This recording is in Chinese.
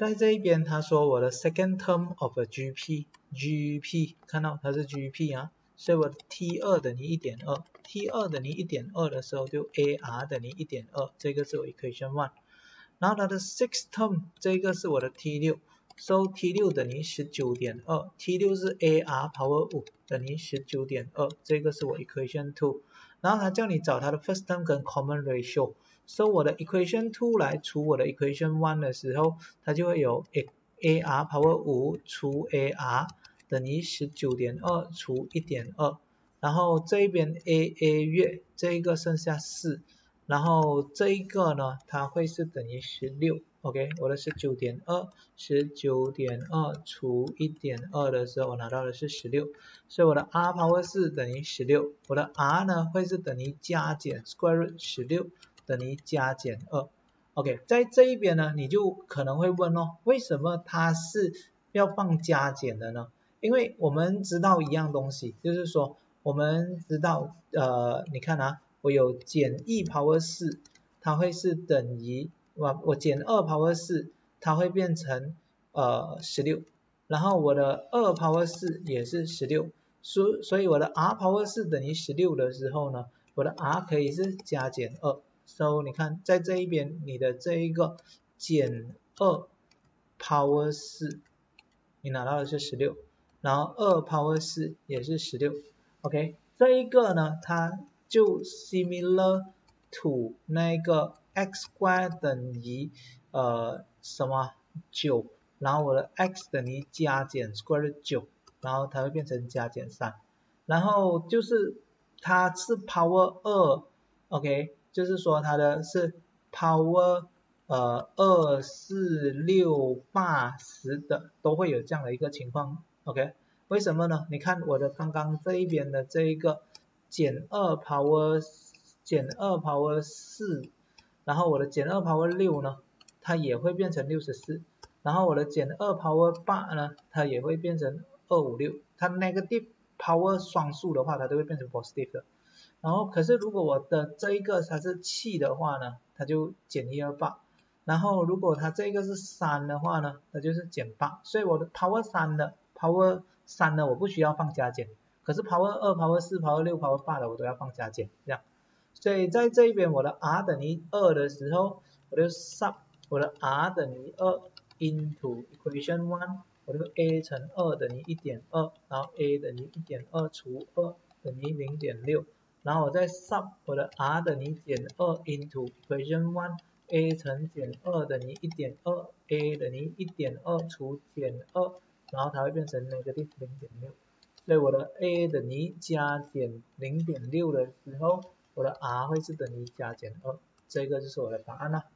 在这一边他说我的 second term of a GP，GP 看到它是 GP 啊，所以我的 T 二等于一点二，T 二等于一点二的时候就 AR 等于一点二，这个是我 equation one。然后它的 sixth term 这个是我的 T 六，so T 六等于十九点二，T 六是 AR power 五等于十九点二，这个是我 equation two。然后他叫你找他的 first term 跟 common ratio。so 我的 equation two 来除我的 equation one 的时候，它就会有 a a r power 五除 a r 等于十九点二除一点二，然后这一边 a a 月这一个剩下四，然后这一个呢，它会是等于十六，OK，我的是九点二，十九点二除一点二的时候，我拿到的是十六，所以我的 r power 四等于十六，我的 r 呢会是等于加减 square root 十六。等于加减二，OK，在这一边呢，你就可能会问哦，为什么它是要放加减的呢？因为我们知道一样东西，就是说我们知道，呃，你看啊，我有减一 power 四，它会是等于，我我减二 power 四，它会变成呃十六，然后我的二 power 四也是十六，所所以我的 r power 四等于十六的时候呢，我的 r 可以是加减二。so 你看，在这一边，你的这一个减二 power 四，你拿到的是十六，然后二 power 四也是十六，OK，这一个呢，它就 similar to 那个 x 关等于呃什么九，然后我的 x 等于加减 square 九，然后它会变成加减三，然后就是它是 power 二，OK。就是说它的是 power 呃二四六八十的都会有这样的一个情况，OK？为什么呢？你看我的刚刚这一边的这一个减二 power 减二 power 四，然后我的减二 power 六呢，它也会变成六十四，然后我的减二 power 八呢，它也会变成二五六，它 negative power 双数的话，它都会变成 positive 的。然后可是如果我的这一个它是气的话呢，它就减一二八。然后如果它这个是三的话呢，它就是减八。所以我的 power 三的 power 三的我不需要放加减，可是 power 二、power 四、power 六、power 八的我都要放加减，这样。所以在这边我的 r 等于二的时候，我就 sub 我的 r 等于二 into equation one，我就 a 乘二等于一点二，然后 a 等于一点二除二等于零点六。然后我再 sub 我的 r 等于减二 into equation one，a 乘减二等于一点二，a 等于一点二除减二，然后它会变成 negative 零点六，所以我的 a 等于加减零点六的时候，我的 r 会是等于加减二，这个就是我的答案了。